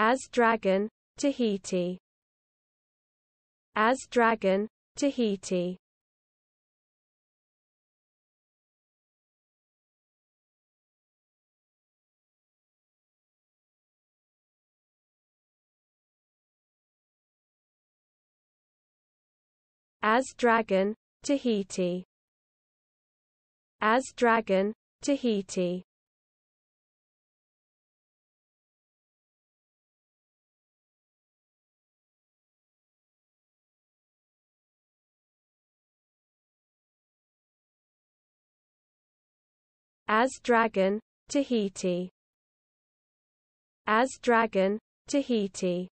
As Dragon, Tahiti. As Dragon, Tahiti. As Dragon, Tahiti. As Dragon, Tahiti As Dragon, Tahiti. As Dragon, Tahiti